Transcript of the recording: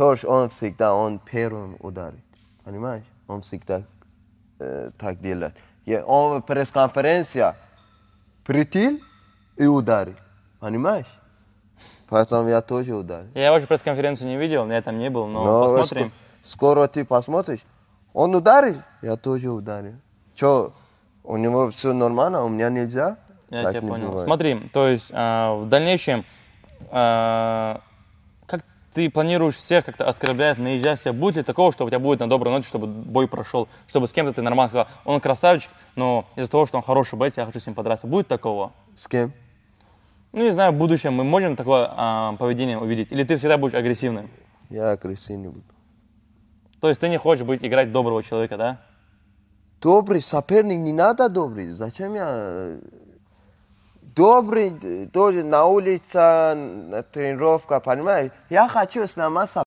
боксерш, он всегда, он первым ударит. Понимаешь? Он всегда э, так делает. И он пресс-конференция притил и ударил. Понимаешь? Поэтому я тоже ударил. Я вашу пресс-конференцию не видел, я там не был, но, Но посмотрим. ск- скоро ты посмотришь. Он ударил, я тоже ударил. Че, у него все нормально, у меня нельзя? Я Так тебя не понял. бывает. Смотри, то есть а, в дальнейшем, как ты планируешь всех как-то оскорблять, наезжать всех? Будет ли такого, что у тебя будет на доброй ноте, чтобы бой прошел, чтобы с кем-то ты нормально сказал, он красавчик, но из-за того, что он хороший боец, я хочу с ним подраться. Будет такого? С кем? Ну, не знаю, в будущем мы можем такое а, поведение увидеть? Или ты всегда будешь агрессивным? Я агрессивный буду. То есть ты не хочешь быть, играть доброго человека, да? Добрый соперник не надо добрый. Зачем я... Добрый э, тоже на улице, на тренировка, понимаешь? Я хочу сломать